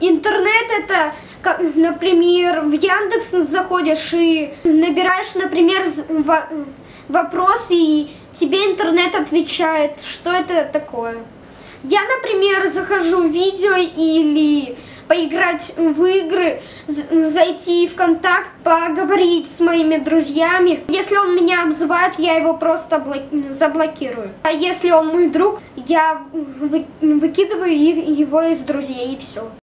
Интернет это, как, например, в Яндекс заходишь и набираешь, например, вопрос, и тебе интернет отвечает, что это такое. Я, например, захожу в видео или поиграть в игры, зайти в контакт, поговорить с моими друзьями. Если он меня обзывает, я его просто заблокирую. А если он мой друг, я выкидываю его из друзей и все.